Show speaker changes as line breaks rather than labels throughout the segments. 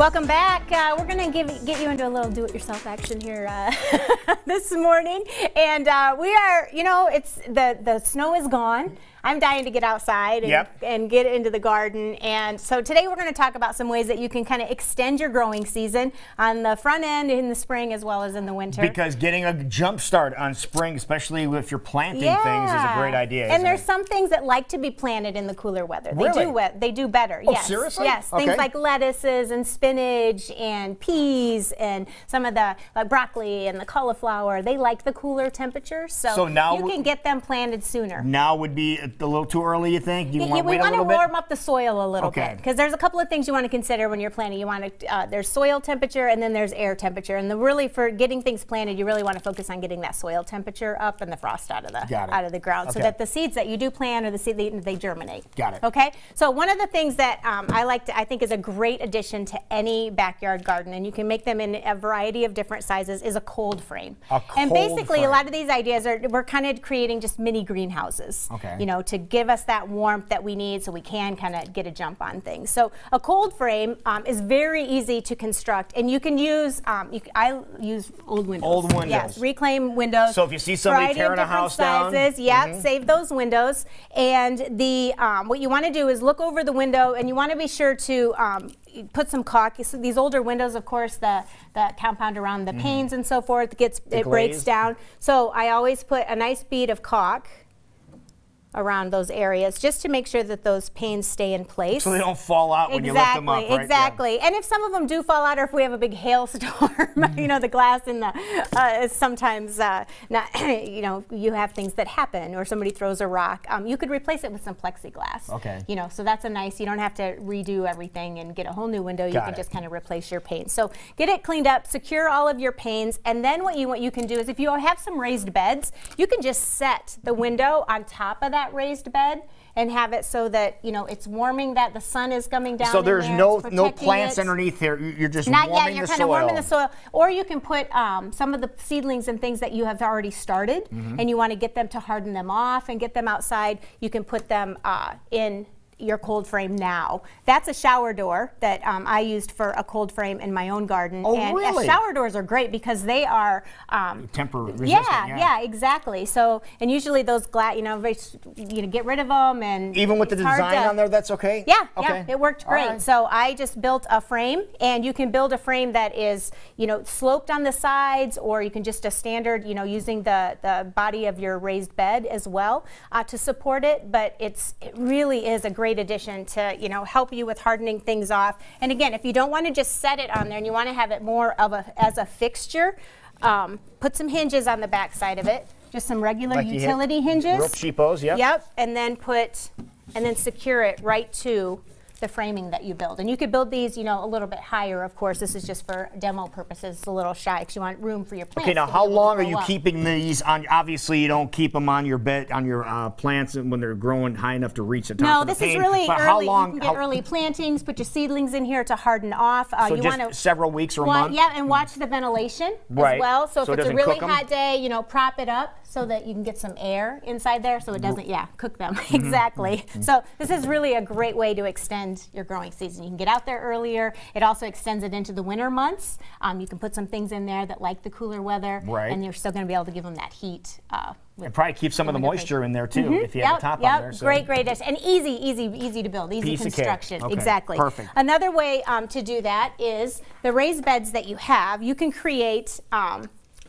Welcome back. Uh, we're going to give get you into a little do-it-yourself action here uh, this morning, and uh, we are. You know, it's the the snow is gone. I'm dying to get outside and,
Yep.
and get into the garden. And so today we're going to talk about some ways that you can kind of extend your growing season on the front end in the spring as well as in the winter.
Because getting a jump start on spring, especially if you're planting things, is a great idea.
And there's
it?
some things that like to be planted in the cooler weather. They
Really?
do they do better.
Oh,
yes.
seriously?
Yes.
Okay.
Things like lettuces and spinach and peas and some of the like broccoli and the cauliflower. They like the cooler temperatures. So,
So now
you can get them planted sooner.
now would be a little too early. You think? You
Yeah,
want to
we want to
bit?
warm up the soil a little
Okay.
bit because there's a couple of things you want to consider when you're planting. You want to uh, there's soil temperature and then there's air temperature. And the really for getting things planted, you really want to focus on getting that soil temperature up and the frost out of the out of the ground, so that the seeds that you do plant or the seed they, they germinate.
Got it.
Okay. So one of the things that um, I like to I think is a great addition to any backyard garden, and you can make them in a variety of different sizes, is a cold frame.
A cold and
basically, a lot of these ideas are we're kind of creating just mini greenhouses.
Okay.
You know, to give us that warmth that we need so we can kind of get a jump on things. So a cold frame um, is very easy to construct and you can use, um, you, c- I use old windows.
Old windows.
Yes, reclaim windows.
So if you see somebody tearing a house down-
sizes, Yep,
Mhm.
save those windows. And the um, what you want to do is look over the window and you want to be sure to um, put some caulk. So these older windows, of course, the, the compound around the panes and so forth gets, it breaks down. So I always put a nice bead of caulk around those areas just to make sure that those panes stay in place.
so they don't fall out when you lift them up, right? Yeah.
Exactly. And if some of them do fall out, or if we have a big hailstorm, you know, the glass in the uh, sometimes uh, not. You know, you have things that happen, or somebody throws a rock. Um, you could replace it with some plexiglass.
Okay.
You know, so that's a nice. You don't have to redo everything and get a whole new window. You
Got
can
it.
just kind of replace your panes. So get it cleaned up, secure all of your panes, and then what you what you can do is if you have some raised beds, you can just set the window on top of that raised bed. And have it so that you know it's warming that the sun is coming down.
So there's
there,
no no plants
it.
underneath here. You- You're just
Not yet. You're kind
soil.
of warming the soil, or you can put um, some of the seedlings and things that you have already started,
Mm-hmm.
and you want to get them to harden them off and get them outside. You can put them uh, in your cold frame now. That's a shower door that um, I used for a cold frame in my own garden.
Oh,
and uh,
really?
shower doors are great because they are. Um,
Temper resistant.
yeah,
yeah.
yeah, exactly. So, and usually those glass, you know, you know, get rid of them and
Even with the design
to-
on there, that's okay.
yeah,
Okay.
yeah, it worked great.
right.
So I just built a frame, and you can build a frame that is, you know, sloped on the sides, or you can just a standard, you know, using the the body of your raised bed as well uh, to support it. But it's it really is a great addition to, you know, help you with hardening things off. And again, if you don't want to just set it on there, and you want to have it more of a as a fixture, um, put some hinges on the back side of it. Just some regular
Like
utility hinges.
Cheapos, yep.
Yep, and then put, and then secure it right to the framing that you build. And you could build these, you know, a little bit higher, of course. This is just for demo purposes, it's a little shy because you want room for your plants.
Okay, now how long are you
up.
keeping these on? Obviously, you don't keep them on your bed on your uh, plants when they're growing high enough to reach the top
No,
of the
this is really
but
early.
how long?
you can get early plantings, put your seedlings in here to harden off. Uh,
So
you
just
want to
several weeks or a month?
Yeah, and watch the ventilation
Right.
as well. So,
So it
if it's a really hot day, you know, prop it up so that you can get some air inside there so it doesn't, yeah, cook them.
Mm-hmm.
exactly. So this is really a great way to extend your growing season. You can get out there earlier. It also extends it into the winter months. Um, you can put some things in there that like the cooler weather.
Right.
And you're still going to be able to give them that heat. Uh,
And probably keep some of the moisture in there too if you have a top
yep.
on there. so-
Great, great dish. And easy, easy, easy to build, easy
Piece
construction.
Okay,
Exactly.
perfect.
Another way um, to do that is the raised beds that you have, you can create um,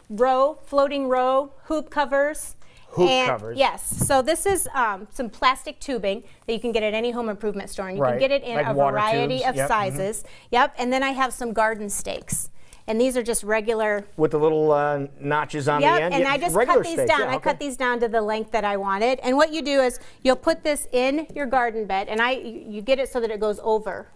row, floating row hoop covers.
Hoop
and-
covers.
Yes. So this is um, some plastic tubing that you can get at any home improvement store. And you
Right.
can get it in
Like
a variety
tubes.
of
Yep, mhm.
sizes. Yep. And then I have some garden stakes. And these are just regular
With the little uh, notches on
Yep,
the end.
and
Yeah,
I just
regular
cut these down.
yeah,
I cut these down to the length that I wanted. And what you do is you'll put this in your garden bed, and I you get it so that it goes over.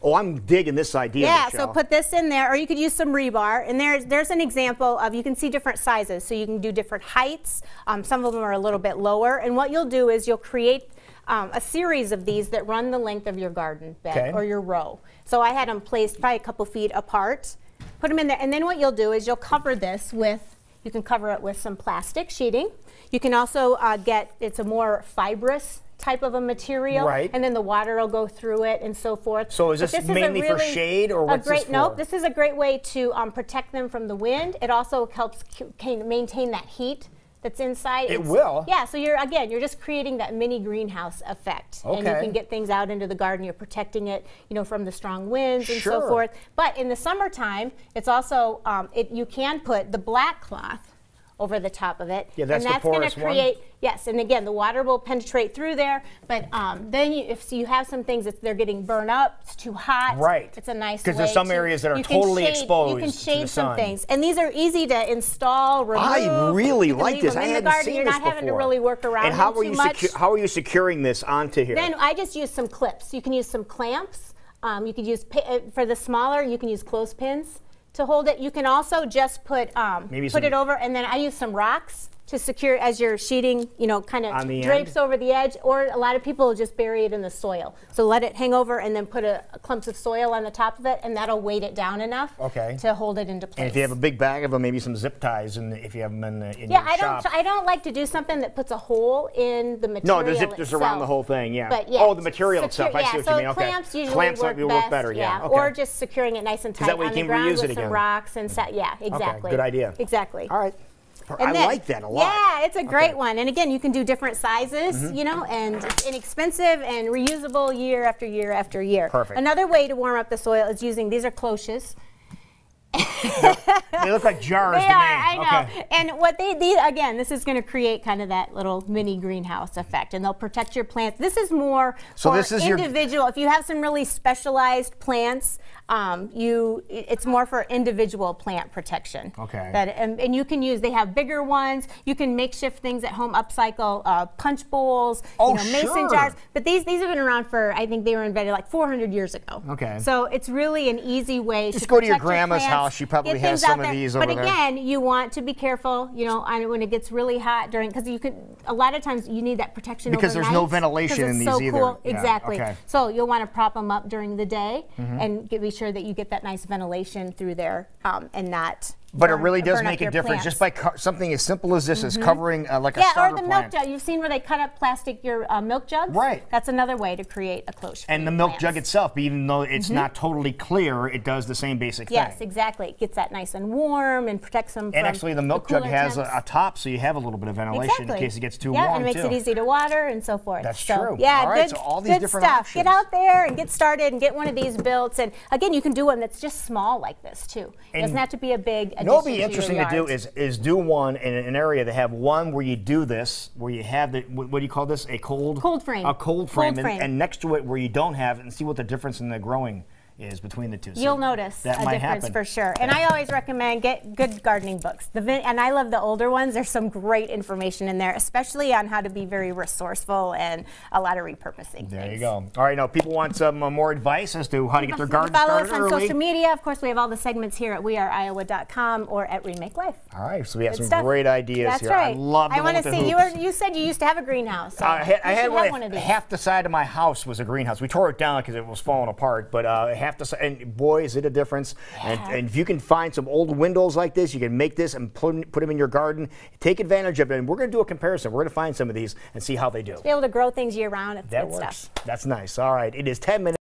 Oh, I'm digging this idea.
Yeah,
Michelle.
so put this in there, or you could use some rebar. And there's there's an example of you can see different sizes, so you can do different heights. Um, some of them are a little bit lower. And what you'll do is you'll create um, a series of these that run the length of your garden bed
Okay.
or your row. So I had them placed probably a couple feet apart. Put them in there, and then what you'll do is you'll cover this with. You can cover it with some plastic sheeting. You can also uh, get it's a more fibrous type of a material,
Right.
and then the water will go through it and so forth.
So is this
a
mainly for
really-
shade, or
a
what's this
great, Nope, this is a great way to um, protect them from the wind. It also helps maintain that heat that's inside.
It
It's-
will?
Yeah, so you're again, you're just creating that mini greenhouse effect, and you can get things out into the garden. You're protecting it, you know, from the strong winds and so forth. But in the summertime, it's also um, it, you can put the black cloth over the top of it,
Yeah, that's
and that's going to
one?
create yes. And again, the water will penetrate through there. But um, then you, if you have some things that they're getting burned up, it's too hot.
Right.
It's a nice
'Cause there's some
to-
areas that are
you can
totally
shade- You
exposed
can
to the
shade some
sun.
things, and these are easy to install. Remove.
I really like this. I
in the
hadn't
garden.
seen
You're
this
not having to really work around
And how are you how are you securing this onto here?
Then I just use some clips. You can use some clamps. Um, you could use uh, for the smaller. You can use clothespins to hold it. You can also just put um, put
some-
it over, and then I use some rocks to secure as you're sheeting. You know, kind of drapes
end?
over the edge. Or a lot of people just bury it in the soil. So let it hang over, and then put a, a clumps of soil on the top of it, and that'll weight it down enough
Okay.
to hold it into place.
and if you have a big bag of them, maybe some zip ties, and if you have them in, the, in
yeah,
your
I
shop.
don't. I don't like to do something that puts a hole in the material.
no, the zip just around the whole thing. Yeah.
But yeah,
oh, the material
secure-
itself. I
yeah,
see what
so
you mean. Okay.
clamps usually
Clamps
work, best,
work better. Yeah. Okay.
Or just securing it nice and tight
that way
on
you
the ground
reuse
with
it
some rocks and sa- yeah, exactly.
good idea.
Exactly.
All right.
And
I
then-
like that a lot.
Yeah, it's a great
Okay.
One. And again, you can do different sizes, mm-hmm. you know, and it's inexpensive and reusable year after year after year.
Perfect.
Another way to warm up the soil is using these are cloches.
They look like jars
They
to me.
are, I know.
Okay.
And what they, they again, this is going to create kind of that little mini greenhouse effect, and they'll protect your plants. This is more
So
for
this is your-
individual. If you have some really specialized plants, um, you it's more for individual plant protection.
Okay.
That and, and you can use. They have bigger ones. You can makeshift things at home. Upcycle uh, punch bowls.
Oh,
you know, mason
sure.
jars. But these these have been around for I think they were invented like 400 years ago.
Okay.
So it's really an easy way
Just
to
go to your grandma's
plants,
house. She probably has some of
there.
these
but
over there.
again, you want to be careful, you know, on when it gets really hot during because you could a lot of times you need that protection
Because there's no ventilation in
it's so
these either.
Cool.
Yeah,
Exactly.
okay.
So you'll want to prop them up during the day and get, be sure that you get that nice ventilation through there um, and not.
But it really does make a difference
plants.
just by something as simple as this, is covering uh, like a
yeah, or
starter
the
plant.
milk jug. You've seen where they cut up plastic your uh, milk jugs.
Right.
That's another way to create a cloche.
And the milk
plants.
jug itself, even though it's not totally clear, it does the same basic
Yes,
thing.
Yes, exactly. It gets that nice and warm and protects them.
And
from
actually, the milk jug has a, a top, so you have a little bit of ventilation
Exactly.
in case it gets too
yeah,
warm
and it makes
too.
it easy to water and so forth.
That's
so,
true.
Yeah,
All right,
good,
so all these different
stuff. Get out there and get started and get one of these built. And again, you can do one that's just small like this too. it doesn't have to be a big.
Know what'd be interesting to do is is do one in an area that have one where you do this, where you have the what, what do you call this? A cold
Cold frame.
A cold frame,
Cold
and,
frame.
and next to it where you don't have it, and see what the difference in the growing is between the two.
You'll notice
that
a difference
happen.
for sure. And I always recommend get good gardening books. The and I love the older ones. There's some great information in there, especially on how to be very resourceful and a lot of repurposing.
There you go. All right, now people want some uh, more advice as to how to get their garden
Follow
started
us on
early.
social media. Of course, we have all the segments here at weareiowa.com or at Remake Life.
All right, so we have
Good
some
stuff.
great ideas
That's
here.
right.
I love
I want to see you. Were, you said you used to have a greenhouse. So
I had, I had one,
one of these.
half the side of my house was a greenhouse. We tore it down because it was falling apart, but uh, the side, and boy, is it a difference. And,
Yeah.
and if you can find some old windows like this, you can make this and put, put them in your garden. Take advantage of it. And we're going to do a comparison. We're going to find some of these and see how they do.
Be able to grow things year round. It's
That works.
stuff.
That's nice. All right, it is 10 minutes.